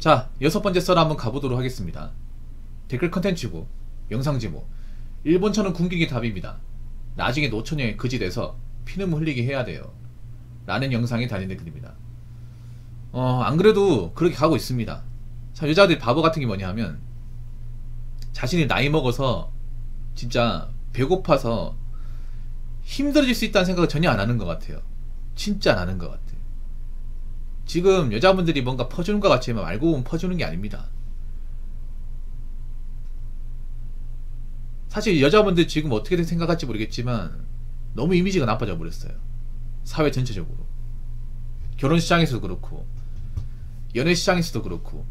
자, 여섯 번째 썰 한번 가보도록 하겠습니다. 댓글 컨텐츠고, 영상 제목. 일본처는 군기이 답입니다. 나중에 노처녀에 그지 돼서 피눈물 흘리게 해야 돼요. 라는 영상이 달린 댓글입니다. 어, 안 그래도 그렇게 가고 있습니다. 참, 여자들이 바보 같은 게 뭐냐 하면, 자신이 나이 먹어서, 진짜, 배고파서, 힘들어질 수 있다는 생각을 전혀 안 하는 것 같아요. 진짜 안 하는 것 같아요. 지금 여자분들이 뭔가 퍼주는 것 같지만 알고 보면 퍼주는 게 아닙니다. 사실 여자분들 지금 어떻게 생각할지 모르겠지만 너무 이미지가 나빠져 버렸어요. 사회 전체적으로. 결혼 시장에서도 그렇고 연애 시장에서도 그렇고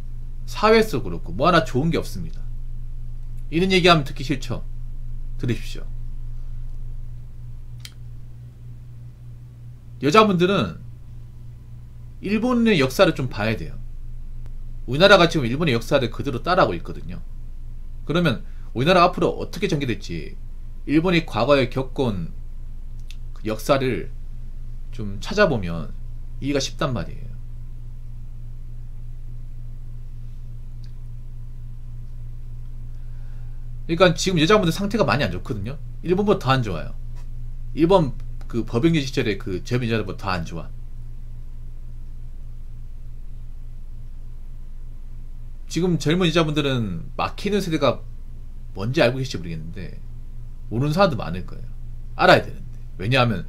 사회에서도 그렇고 뭐 하나 좋은 게 없습니다. 이런 얘기하면 듣기 싫죠? 들으십시오. 여자분들은 일본의 역사를 좀 봐야 돼요. 우리나라가 지금 일본의 역사를 그대로 따라하고 있거든요. 그러면 우리나라 앞으로 어떻게 전개될지 일본이 과거에 겪은 그 역사를 좀 찾아보면 이해가 쉽단 말이에요. 그러니까 지금 여자분들 상태가 많이 안 좋거든요. 일본보다 더 안 좋아요. 일본 그 법영제 시절에 그 젊은 여자들보다 더 안 좋아. 지금 젊은 여자분들은 막히는 세대가 뭔지 알고 계실지 모르겠는데 모르는 사람도 많을 거예요. 알아야 되는데. 왜냐하면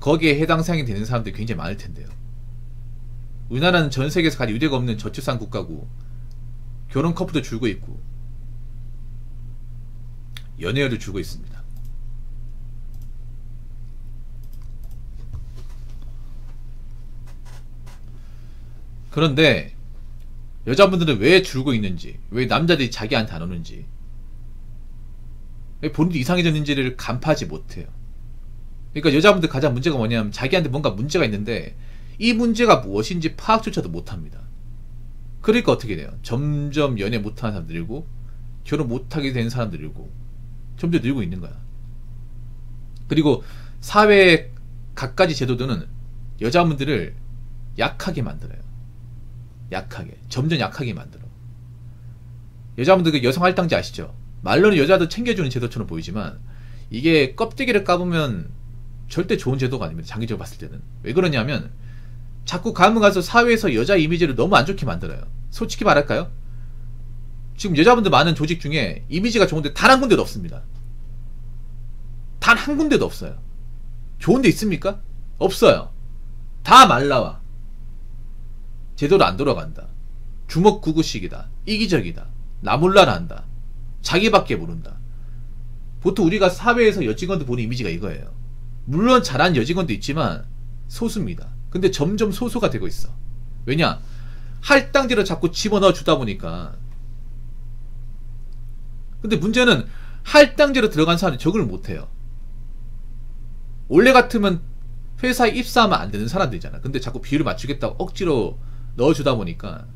거기에 해당 사항이 되는 사람들이 굉장히 많을 텐데요. 우리나라는 전 세계에서 가장 유대가 없는 저출산 국가고 결혼 커플도 줄고 있고 연애율도 줄고 있습니다. 그런데 여자분들은 왜 줄고 있는지, 왜 남자들이 자기한테 안 오는지, 왜 본인이 이상해졌는지를 간파하지 못해요. 그러니까 여자분들 가장 문제가 뭐냐면 자기한테 뭔가 문제가 있는데 이 문제가 무엇인지 파악조차도 못합니다. 그러니까 어떻게 돼요? 점점 연애 못하는 사람 늘고 결혼 못하게 되는 사람 늘고 점점 늘고 있는 거야. 그리고 사회의 갖가지 제도들은 여자분들을 약하게 만들어요. 약하게 점점 약하게 만들어 여자분들 그 여성 할당제 아시죠? 말로는 여자도 챙겨주는 제도처럼 보이지만 이게 껍데기를 까보면 절대 좋은 제도가 아닙니다. 장기적으로 봤을 때는 왜 그러냐면 자꾸 가면 가서 사회에서 여자 이미지를 너무 안 좋게 만들어요. 솔직히 말할까요? 지금 여자분들 많은 조직 중에 이미지가 좋은데 단 한 군데도 없습니다. 단 한 군데도 없어요. 좋은 데 있습니까? 없어요. 다 말라와. 제대로 안 돌아간다. 주먹구구식이다. 이기적이다. 나몰라라 한다. 자기밖에 모른다. 보통 우리가 사회에서 여직원들 보는 이미지가 이거예요. 물론 잘한 여직원도 있지만 소수입니다. 근데 점점 소수가 되고 있어. 왜냐? 할당제를 자꾸 집어넣어 주다 보니까. 근데 문제는 할당제로 들어간 사람이 적응을 못해요. 원래 같으면 회사에 입사하면 안 되는 사람들이잖아. 근데 자꾸 비율을 맞추겠다고 억지로 넣어주다 보니까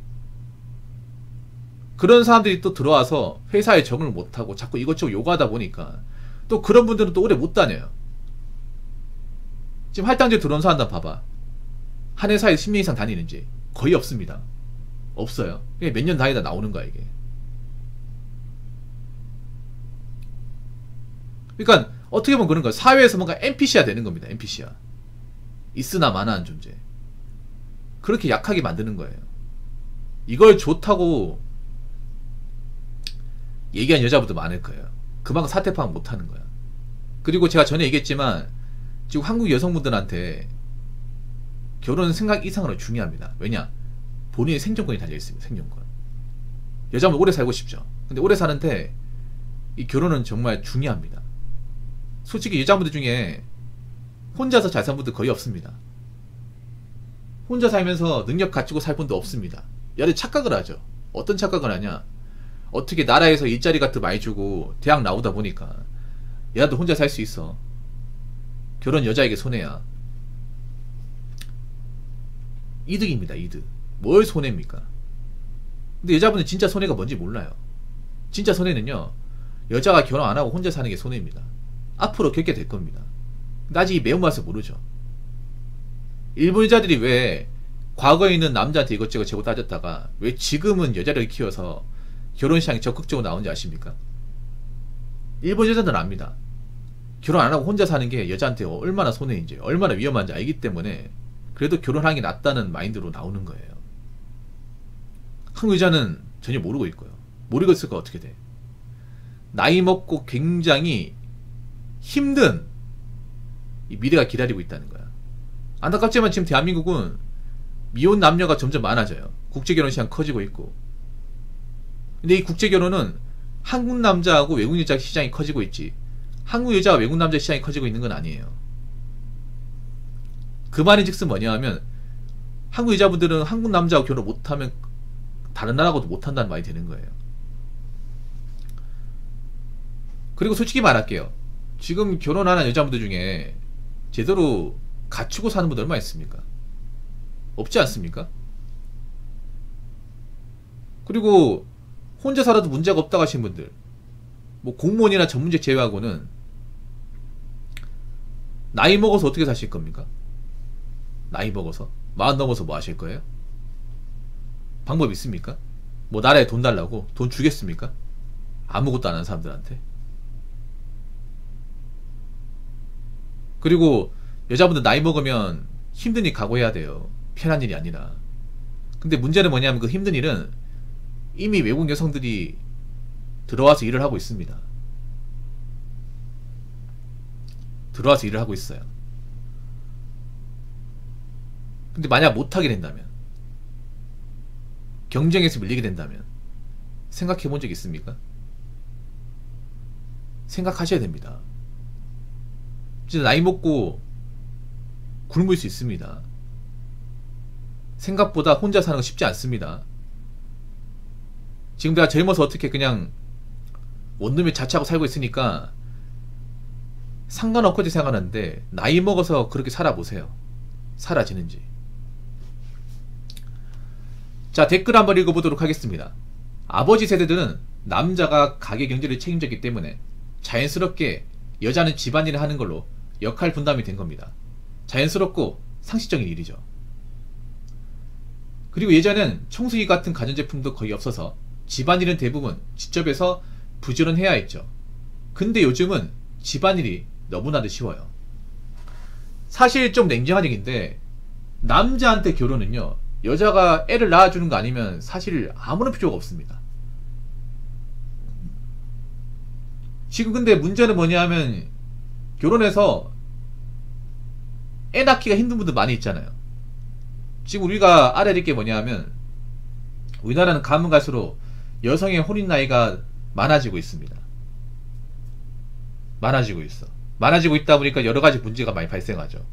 그런 사람들이 또 들어와서 회사에 적응을 못하고 자꾸 이것저것 요구하다 보니까 또 그런 분들은 또 오래 못 다녀요. 지금 할당제 들어온 사람들 봐봐. 한 회사에 10년 이상 다니는지 거의 없습니다. 없어요. 몇 년 다니다 나오는 거야 이게. 그러니까 어떻게 보면 그런 거야. 사회에서 뭔가 NPC가 되는 겁니다. NPC야. 있으나 마나한 존재. 그렇게 약하게 만드는 거예요. 이걸 좋다고 얘기한 여자분도 많을 거예요. 그만큼 사태 파악 못 하는 거야. 그리고 제가 전에 얘기했지만 지금 한국 여성분들한테 결혼은 생각 이상으로 중요합니다. 왜냐? 본인의 생존권이 달려 있습니다. 생존권. 여자분 오래 살고 싶죠. 근데 오래 사는데 이 결혼은 정말 중요합니다. 솔직히 여자분들 중에 혼자서 잘 사는 분들 거의 없습니다. 혼자 살면서 능력 갖추고 살 분도 없습니다. 여러 착각을 하죠. 어떤 착각을 하냐? 어떻게 나라에서 일자리 같은 많이 주고 대학 나오다 보니까 얘도 혼자 살 수 있어. 결혼 여자에게 손해야. 이득입니다, 이득. 뭘 손해입니까? 근데 여자분은 진짜 손해가 뭔지 몰라요. 진짜 손해는요, 여자가 결혼 안 하고 혼자 사는 게 손해입니다. 앞으로 겪게 될 겁니다. 근데 아직 이 매운맛을 모르죠. 일본 여자들이 왜 과거에 있는 남자한테 이것저것 재고 따졌다가 왜 지금은 여자를 키워서 결혼 시장에 적극적으로 나오는지 아십니까? 일본 여자들은 압니다. 결혼 안 하고 혼자 사는 게 여자한테 얼마나 손해인지, 얼마나 위험한지 알기 때문에 그래도 결혼하는 게 낫다는 마인드로 나오는 거예요. 한국 여자는 전혀 모르고 있고요. 모르고 있을까 어떻게 돼? 나이 먹고 굉장히 힘든 이 미래가 기다리고 있다는 거야. 안타깝지만 지금 대한민국은 미혼 남녀가 점점 많아져요. 국제 결혼 시장 커지고 있고. 근데 이 국제 결혼은 한국 남자하고 외국 여자 시장이 커지고 있지. 한국 여자와 외국 남자 시장이 커지고 있는 건 아니에요. 그 말인 즉슨 뭐냐 하면 한국 여자분들은 한국 남자하고 결혼 못하면 다른 나라하고도 못한다는 말이 되는 거예요. 그리고 솔직히 말할게요. 지금 결혼하는 여자분들 중에 제대로 갖추고 사는 분들 얼마 있습니까? 없지 않습니까? 그리고 혼자 살아도 문제가 없다고 하신 분들 뭐 공무원이나 전문직 제외하고는 나이 먹어서 어떻게 사실 겁니까? 나이 먹어서 마흔 넘어서 뭐 하실 거예요? 방법 있습니까? 뭐 나라에 돈 달라고 돈 주겠습니까? 아무것도 안 하는 사람들한테 그리고 여자분들 나이 먹으면 힘든 일 각오해야 돼요 편한 일이 아니라 근데 문제는 뭐냐면 그 힘든 일은 이미 외국 여성들이 들어와서 일을 하고 있습니다 들어와서 일을 하고 있어요 근데 만약 못하게 된다면 경쟁에서 밀리게 된다면 생각해 본 적 있습니까? 생각하셔야 됩니다. 진짜 나이 먹고 굶을 수 있습니다. 생각보다 혼자 사는 거 쉽지 않습니다. 지금 내가 젊어서 어떻게 그냥 원룸에 자취하고 살고 있으니까 상관없거지 생각하는데 나이 먹어서 그렇게 살아보세요. 사라지는지. 자, 댓글 한번 읽어보도록 하겠습니다. 아버지 세대들은 남자가 가계 경제를 책임졌기 때문에 자연스럽게 여자는 집안일을 하는 걸로 역할 분담이 된 겁니다. 자연스럽고 상식적인 일이죠. 그리고 예전엔 청소기 같은 가전제품도 거의 없어서 집안일은 대부분 직접해서 부지런해야 했죠. 근데 요즘은 집안일이 너무나도 쉬워요. 사실 좀 냉정한 얘기인데 남자한테 결혼은요 여자가 애를 낳아주는 거 아니면 사실 아무런 필요가 없습니다. 지금 근데 문제는 뭐냐 하면 결혼해서 애 낳기가 힘든 분들 많이 있잖아요. 지금 우리가 알아야 될게 뭐냐 하면 우리나라는 가면 갈수록 여성의 혼인 나이가 많아지고 있습니다. 많아지고 있어. 많아지고 있다 보니까 여러 가지 문제가 많이 발생하죠.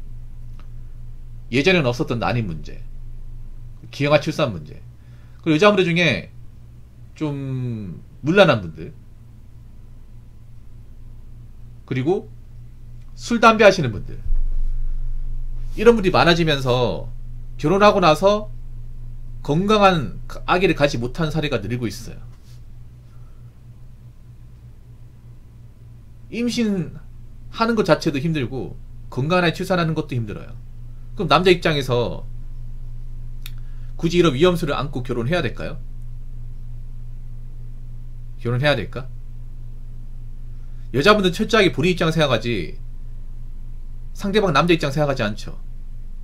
예전에는 없었던 난임 문제. 기형아 출산 문제. 그리고 여자분들 중에 좀 물란한 분들. 그리고 술, 담배 하시는 분들. 이런 분들이 많아지면서 결혼하고 나서 건강한 아기를 갖지 못한 사례가 늘고 있어요. 임신하는 것 자체도 힘들고 건강하게 출산하는 것도 힘들어요. 그럼 남자 입장에서 굳이 이런 위험수를 안고 결혼해야 될까요? 결혼해야 될까? 여자분들 철저하게 본인 입장 생각하지 상대방 남자 입장 생각하지 않죠.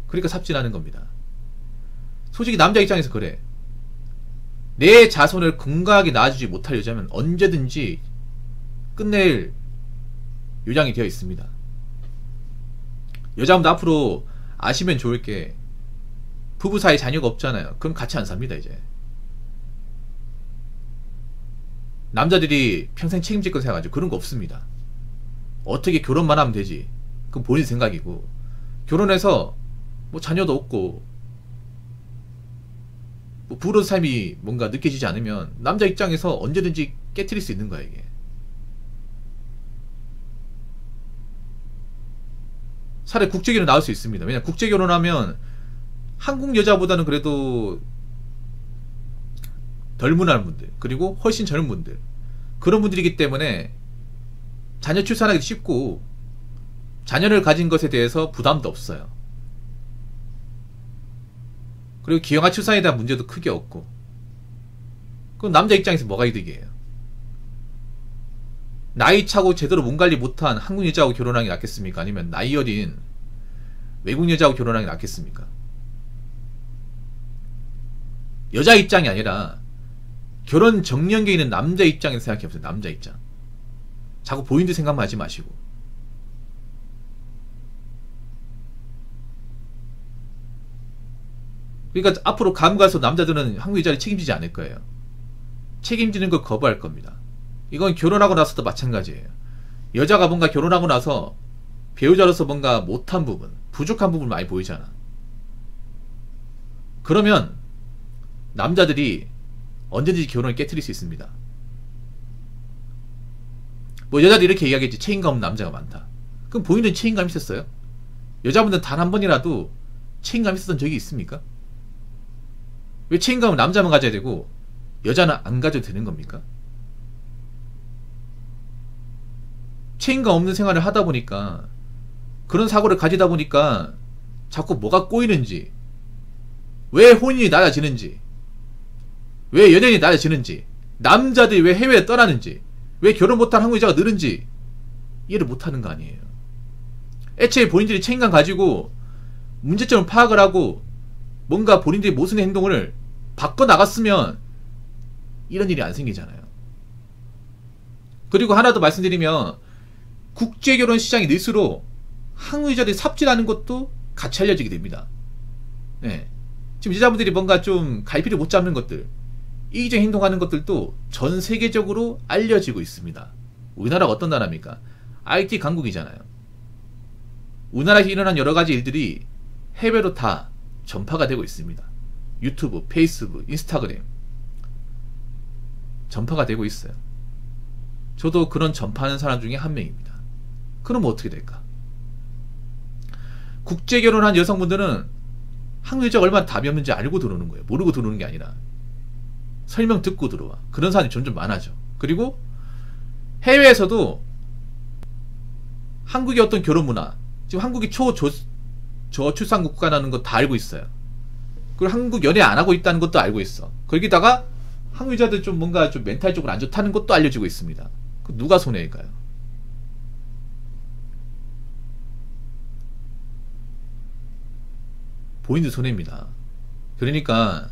그러니까 삽질하는 겁니다. 솔직히 남자 입장에서 그래. 내 자손을 건강하게 낳아주지 못할 여자면 언제든지 끝낼 요장이 되어 있습니다. 여자분들 앞으로 아시면 좋을 게 부부 사이 자녀가 없잖아요. 그럼 같이 안 삽니다, 이제. 남자들이 평생 책임질 거 생각하죠. 그런 거 없습니다. 어떻게 결혼만 하면 되지. 그건 본인 생각이고. 결혼해서 뭐 자녀도 없고, 뭐 부러 삶이 뭔가 느껴지지 않으면 남자 입장에서 언제든지 깨트릴 수 있는 거야, 이게. 차라리 국제결혼 나올 수 있습니다. 왜냐 국제결혼하면 한국 여자보다는 그래도 덜 무난한 분들 그리고 훨씬 젊은 분들 그런 분들이기 때문에 자녀 출산하기 쉽고 자녀를 가진 것에 대해서 부담도 없어요. 그리고 기형아 출산에 대한 문제도 크게 없고. 그럼 남자 입장에서 뭐가 이득이에요? 나이 차고 제대로 몸 관리 못한 한국 여자하고 결혼하는 게 낫겠습니까? 아니면 나이 어린 외국 여자하고 결혼하는 게 낫겠습니까? 여자 입장이 아니라 결혼 정년기에 있는 남자 입장에서 생각해보세요. 남자 입장. 자꾸 본인들 생각만 하지 마시고. 그러니까 앞으로 감 가서 남자들은 한국 여자를 책임지지 않을 거예요. 책임지는 걸 거부할 겁니다. 이건 결혼하고 나서도 마찬가지예요. 여자가 뭔가 결혼하고 나서 배우자로서 뭔가 못한 부분, 부족한 부분 많이 보이잖아. 그러면 남자들이 언제든지 결혼을 깨뜨릴 수 있습니다. 뭐 여자들 이렇게 이야기했지 책임감 없는 남자가 많다. 그럼 본인은 책임감 있었어요? 여자분들 단 한 번이라도 책임감 있었던 적이 있습니까? 왜 책임감은 남자만 가져야 되고 여자는 안 가져도 되는 겁니까? 책임감 없는 생활을 하다 보니까 그런 사고를 가지다 보니까 자꾸 뭐가 꼬이는지 왜 혼인이 낮아지는지 왜 연예인이 낮아지는지 남자들이 왜 해외에 떠나는지 왜 결혼 못한 한국 여자가 늘은지 이해를 못하는 거 아니에요 애초에 본인들이 책임감 가지고 문제점을 파악을 하고 뭔가 본인들이 모순의 행동을 바꿔 나갔으면 이런 일이 안 생기잖아요 그리고 하나 더 말씀드리면 국제 결혼 시장이 늘수록 항의자들이 삽질하는 것도 같이 알려지게 됩니다. 네. 지금 여자분들이 뭔가 좀 갈피를 못 잡는 것들, 이기적 행동하는 것들도 전 세계적으로 알려지고 있습니다. 우리나라가 어떤 나라입니까? IT 강국이잖아요. 우리나라에서 일어난 여러 가지 일들이 해외로 다 전파가 되고 있습니다. 유튜브, 페이스북, 인스타그램 전파가 되고 있어요. 저도 그런 전파하는 사람 중에 한 명입니다. 그러면 어떻게 될까? 국제 결혼한 여성분들은 한국여자가 얼마나 답이 없는지 알고 들어오는 거예요. 모르고 들어오는 게 아니라. 설명 듣고 들어와. 그런 사람이 점점 많아져. 그리고 해외에서도 한국의 어떤 결혼 문화, 지금 한국이 초저 저출산 국가라는 거 다 알고 있어요. 그리고 한국 연애 안 하고 있다는 것도 알고 있어. 거기다가 한국 여자들 좀 뭔가 좀 멘탈적으로 안 좋다는 것도 알려지고 있습니다. 그 누가 손해일까요? 본인들 손해입니다. 그러니까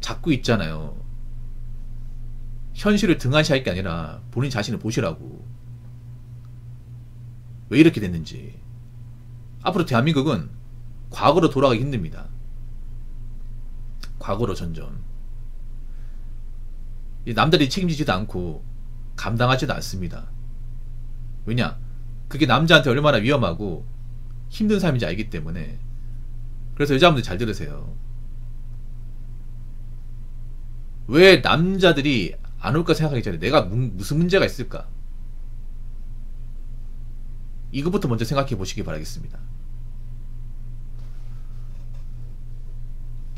자꾸 있잖아요. 현실을 등한시할 게 아니라 본인 자신을 보시라고. 왜 이렇게 됐는지. 앞으로 대한민국은 과거로 돌아가기 힘듭니다. 과거로 전전. 남들이 책임지지도 않고 감당하지도 않습니다. 왜냐? 그게 남자한테 얼마나 위험하고 힘든 삶인지 알기 때문에 그래서 여자분들 잘 들으세요. 왜 남자들이 안 올까 생각하기 전에 내가 무 슨 문제가 있을까? 이것부터 먼저 생각해 보시기 바라겠습니다.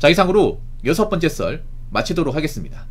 자, 이상으로 여섯 번째 썰 마치도록 하겠습니다.